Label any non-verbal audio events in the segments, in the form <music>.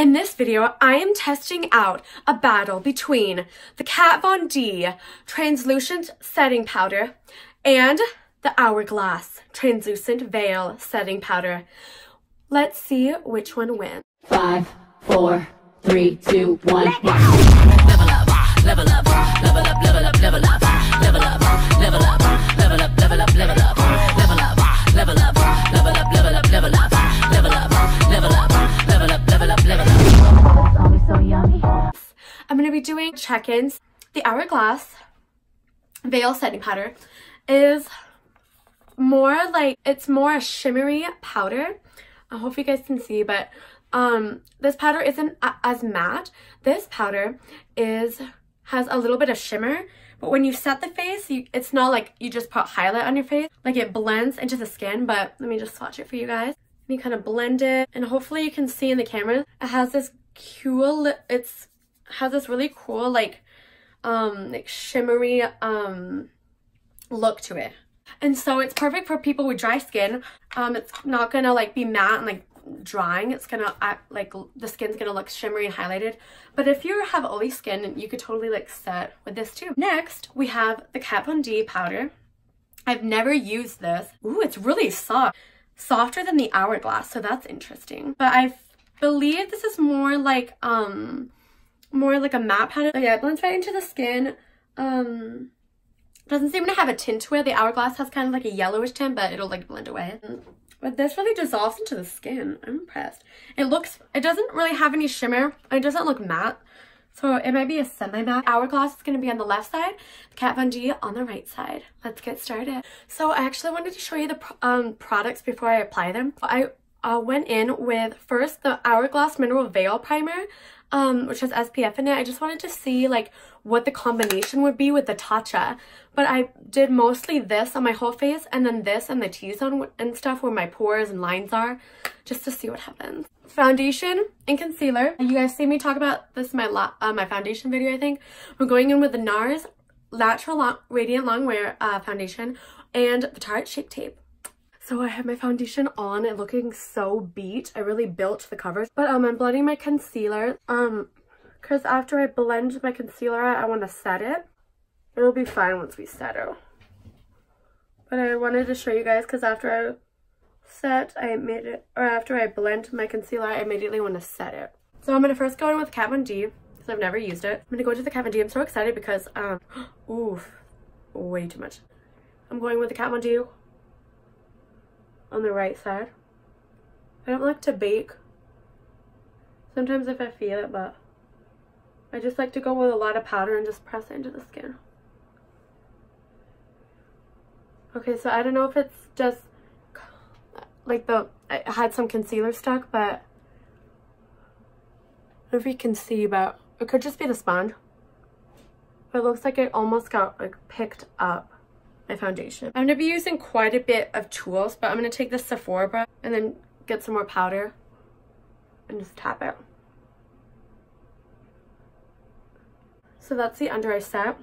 In this video, I am testing out a battle between the Kat Von D Translucent Setting Powder and the Hourglass Translucent Veil Setting Powder. Let's see which one wins. Five, four, three, two, one. Level up, level up, level up, level up, level up, level up, level up, level up, check-ins. The Hourglass Veil Setting Powder is more like, it's more a shimmery powder. I hope you guys can see, but um, this powder isn't as matte. This powder is has a little bit of shimmer, but when you set the face, you, it's not like you just put highlight on your face. Like it blends into the skin, but let me just swatch it for you guys. Let me kind of blend it, and hopefully you can see in the camera, it has this cool, it's has this really cool like um like shimmery um look to it. And so it's perfect for people with dry skin. Um it's not gonna like be matte and like drying. It's gonna act like the skin's gonna look shimmery and highlighted. But if you have oily skin you could totally like set with this too. Next we have the Kat Von D powder. I've never used this. Ooh, it's really soft. Softer than the hourglass so that's interesting. But I believe this is more like um more like a matte powder. Oh yeah, it blends right into the skin. Um, doesn't seem to have a tint to it. The Hourglass has kind of like a yellowish tint, but it'll like blend away. But this really dissolves into the skin. I'm impressed. It looks, it doesn't really have any shimmer. It doesn't look matte. So it might be a semi-matte. Hourglass is going to be on the left side, Kat Von D on the right side. Let's get started. So I actually wanted to show you the um, products before I apply them. I uh, went in with first the Hourglass Mineral Veil Primer um, which has SPF in it. I just wanted to see like what the combination would be with the Tatcha. But I did mostly this on my whole face and then this and the T-zone and stuff where my pores and lines are just to see what happens. Foundation and concealer. You guys see me talk about this in my, uh, my foundation video, I think. We're going in with the NARS Natural Long Radiant Longwear uh, Foundation and the Tarte Shape Tape. So I have my foundation on and looking so beat. I really built the covers. But um, I'm blending my concealer. Um, Because after I blend my concealer I want to set it. It'll be fine once we set it. But I wanted to show you guys because after I set, I made it, or after I blend my concealer, I immediately want to set it. So I'm going to first go in with Kat Von D because I've never used it. I'm going to go to the Kat Von D. I'm so excited because, um, <gasps> oof, way too much. I'm going with the Kat Von D on the right side. I don't like to bake. Sometimes if I feel it, but I just like to go with a lot of powder and just press it into the skin. Okay, so I don't know if it's just like the, I had some concealer stuck, but if you can see, but it could just be the sponge. But it looks like it almost got like picked up my foundation. I'm to be using quite a bit of tools, but I'm to take this Sephora brush and then get some more powder and just tap it. So that's the under eye set.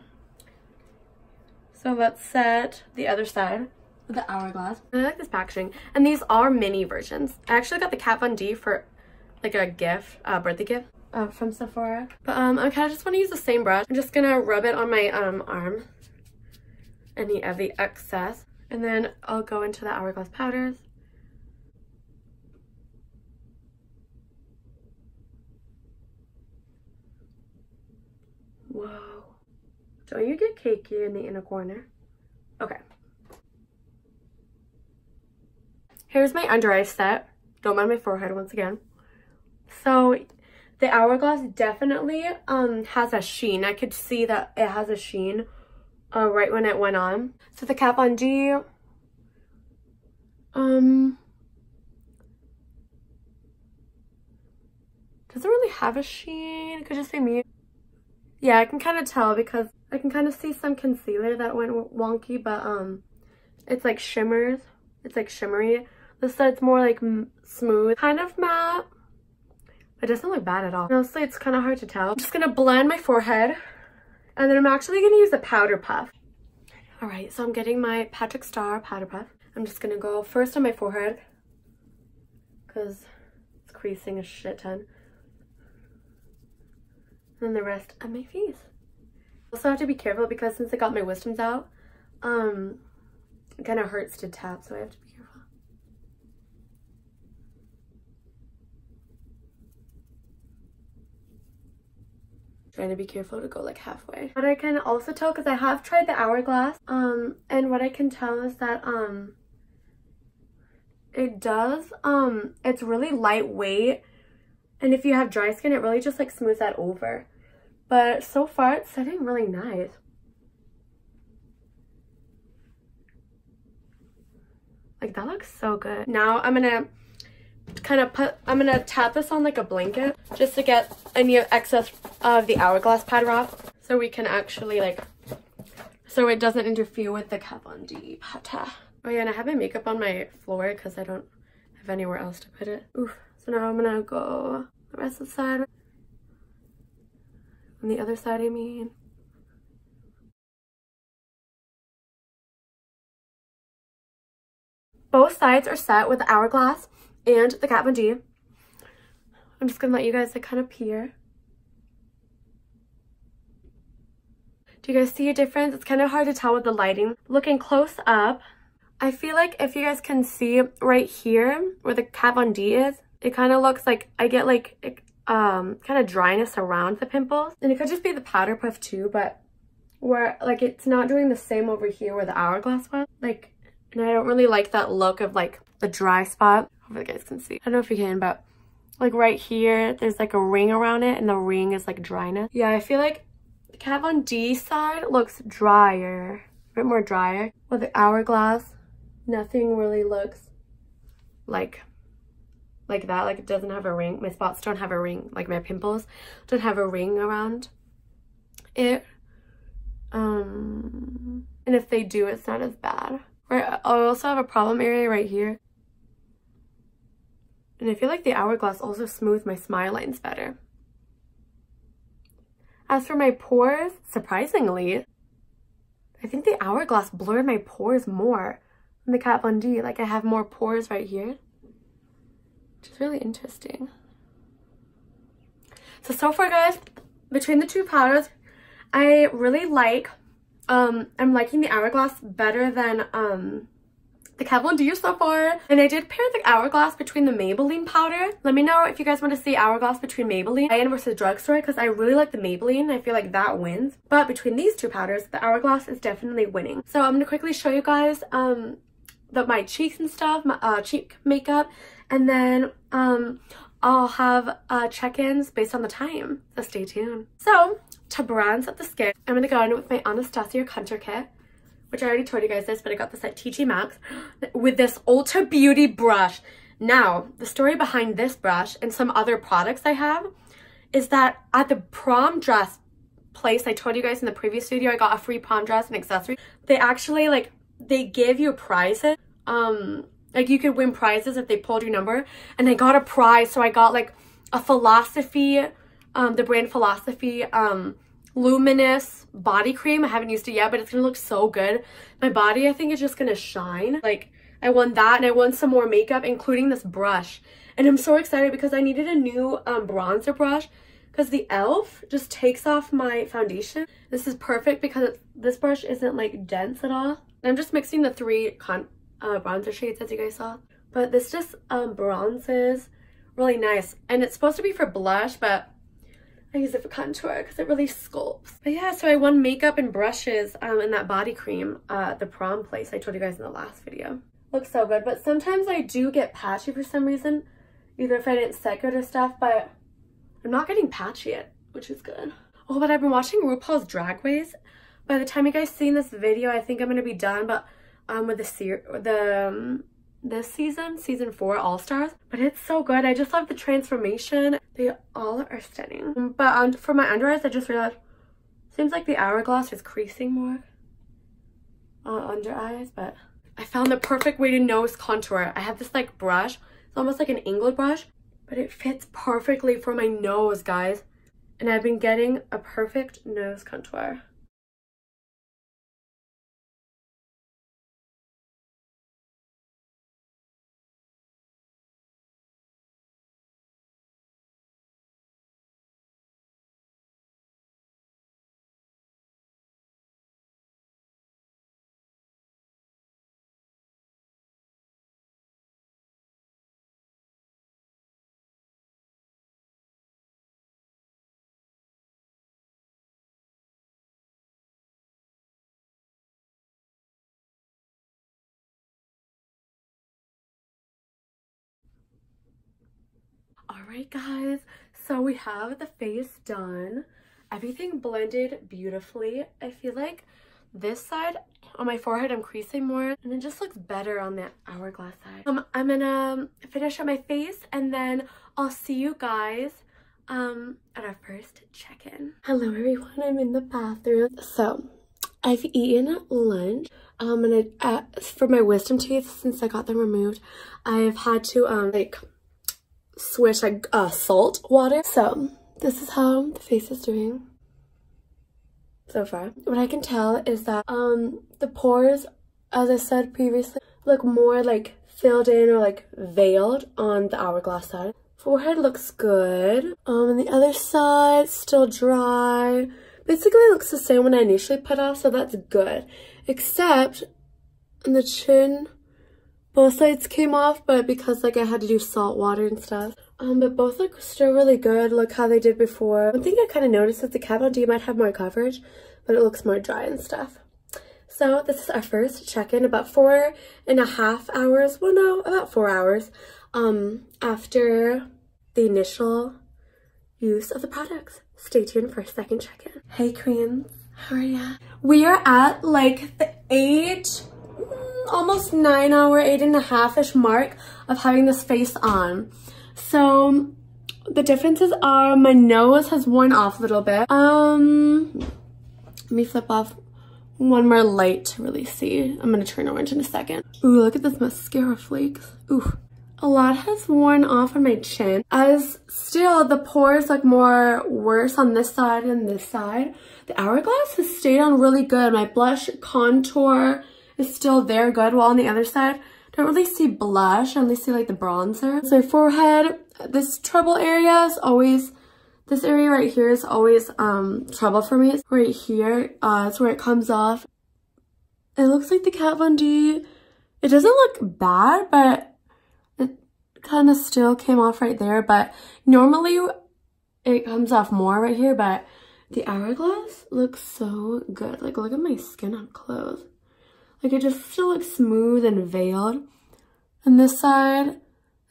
So let's set the other side with the hourglass. I like this packaging. And these are mini versions. I actually got the Kat Von D for like a gift, a birthday gift uh, from Sephora. But um, I kind of just want to use the same brush. I'm just to rub it on my um, arm any of the excess. And then I'll go into the Hourglass powders. Whoa. Don't you get cakey in the inner corner? Okay. Here's my under eye set. Don't mind my forehead once again. So the Hourglass definitely um, has a sheen. I could see that it has a sheen uh, right when it went on. So the Kat Von D, um, doesn't really have a sheen. It could just be me. Yeah, I can kind of tell because I can kind of see some concealer that went wonky, but um, it's like shimmers. It's like shimmery. This side's more like smooth, kind of matte. It doesn't look bad at all. Honestly, it's kind of hard to tell. I'm just gonna blend my forehead. And then I'm actually gonna use a powder puff. All right, so I'm getting my Patrick Starrr powder puff. I'm just gonna go first on my forehead because it's creasing a shit ton. and then the rest on my face. Also have to be careful because since I got my wisdoms out, um, it kind of hurts to tap, so I have to be careful. Trying to be careful to go like halfway. What I can also tell, because I have tried the hourglass, um, and what I can tell is that, um, it does, um, it's really lightweight, and if you have dry skin, it really just like smooths that over. But so far, it's setting really nice. Like that looks so good. Now I'm gonna kind of put, I'm gonna tap this on like a blanket just to get any excess of the hourglass pad off so we can actually like, so it doesn't interfere with the Kat Von D pata. Oh yeah, and I have my makeup on my floor because I don't have anywhere else to put it. Oof. So now I'm gonna go the rest of the side. On the other side, I mean. Both sides are set with hourglass and the Kat Von D. I'm just gonna let you guys like kind of peer. Do you guys see a difference? It's kind of hard to tell with the lighting. Looking close up, I feel like if you guys can see right here where the Kat Von D is, it kind of looks like I get like um kind of dryness around the pimples. And it could just be the powder puff too, but where like it's not doing the same over here where the hourglass was. Like, and I don't really like that look of like the dry spot. Hopefully you guys can see. I don't know if you can, but like right here, there's like a ring around it and the ring is like dryness. Yeah, I feel like the Kat Von D side looks drier, a bit more drier. With the hourglass, nothing really looks like like that like it doesn't have a ring my spots don't have a ring like my pimples don't have a ring around it um and if they do it's not as bad right i also have a problem area right here and i feel like the hourglass also smooths my smile lines better as for my pores surprisingly i think the hourglass blurred my pores more than the kat von d like i have more pores right here which is really interesting. So, so far guys, between the two powders, I really like, um, I'm liking the Hourglass better than, um, the Kat Von D so far. And I did pair the Hourglass between the Maybelline powder. Let me know if you guys want to see Hourglass between Maybelline and versus Drugstore because I really like the Maybelline. I feel like that wins. But between these two powders, the Hourglass is definitely winning. So I'm going to quickly show you guys um, the, my cheeks and stuff, my uh, cheek makeup and then um, I'll have uh, check-ins based on the time, so stay tuned. So, to bronze up the skin, I'm going to go in with my Anastasia Contour Kit, which I already told you guys this, but I got this at TJ Maxx, with this Ulta Beauty brush. Now, the story behind this brush and some other products I have is that at the prom dress place I told you guys in the previous video, I got a free prom dress and accessory. They actually, like, they give you prizes. Um, like you could win prizes if they pulled your number. And I got a prize. So I got like a philosophy, um, the brand philosophy, um, luminous body cream. I haven't used it yet, but it's gonna look so good. My body, I think, is just gonna shine. Like I won that and I won some more makeup, including this brush. And I'm so excited because I needed a new um, bronzer brush because the e.l.f. just takes off my foundation. This is perfect because this brush isn't like dense at all. I'm just mixing the three uh, bronzer shades as you guys saw. But this just um, bronzes really nice. And it's supposed to be for blush, but I use it for contour because it really sculpts. But yeah, so I won makeup and brushes um, and that body cream uh, the prom place I told you guys in the last video. Looks so good, but sometimes I do get patchy for some reason. Either if I didn't set good or stuff, but I'm not getting patchy yet, which is good. Oh, but I've been watching RuPaul's Drag Race. By the time you guys seen this video, I think I'm going to be done, but um, with the the um, this season, season four All Stars. But it's so good. I just love the transformation. They all are stunning. But um, for my under eyes, I just realized seems like the hourglass is creasing more uh, under eyes, but I found the perfect way to nose contour. I have this like brush. It's almost like an angled brush, but it fits perfectly for my nose, guys. And I've been getting a perfect nose contour. Alright guys, so we have the face done. Everything blended beautifully. I feel like this side on my forehead I'm creasing more and it just looks better on the hourglass side. Um, I'm gonna finish up my face and then I'll see you guys um, at our first check-in. Hello everyone, I'm in the bathroom. So, I've eaten lunch. Um, and I, uh, for my wisdom teeth, since I got them removed, I've had to, um, like, switch, like, uh, salt water. So, this is how the face is doing so far. What I can tell is that, um, the pores, as I said previously, look more, like, filled in or, like, veiled on the hourglass side. Forehead looks good. Um, and the other side, still dry. Basically looks the same when I initially put off, so that's good. Except, on the chin, both sides came off, but because like I had to do salt water and stuff. Um, but both look still really good. Look how they did before. One thing I kind of noticed is the Kat D might have more coverage, but it looks more dry and stuff. So this is our first check-in, about four and a half hours, well no, about four hours um, after the initial use of the products. Stay tuned for a second check-in. Hey queens, how are ya? We are at like the mm, almost nine hour, eight and a half-ish mark of having this face on. So the differences are my nose has worn off a little bit. Um, let me flip off one more light to really see. I'm gonna turn orange in a second. Ooh, look at this mascara flakes. Ooh. A lot has worn off on my chin as still the pores look more worse on this side and this side. The hourglass has stayed on really good. My blush contour is still there good while on the other side don't really see blush. I only see like the bronzer. So forehead, this trouble area is always, this area right here is always um trouble for me. It's right here, uh, it's where it comes off. It looks like the Kat Von D. It doesn't look bad, but it kind of still came off right there, but normally it comes off more right here, but the hourglass looks so good. Like, look at my skin up close. Like, it just still looks smooth and veiled. And this side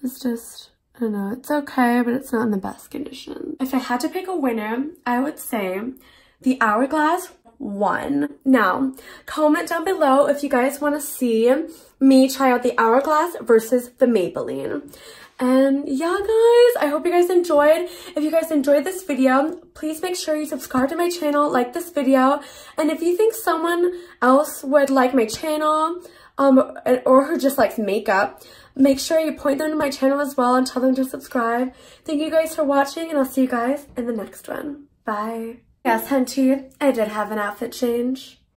is just, I don't know, it's okay, but it's not in the best condition. If I had to pick a winner, I would say the Hourglass one. Now, comment down below if you guys want to see me try out the Hourglass versus the Maybelline. And yeah, guys, I hope you guys enjoyed. If you guys enjoyed this video, please make sure you subscribe to my channel, like this video. And if you think someone else would like my channel, um, or who just likes makeup, make sure you point them to my channel as well and tell them to subscribe. Thank you guys for watching, and I'll see you guys in the next one. Bye. Yes, Hunty, I did have an outfit change.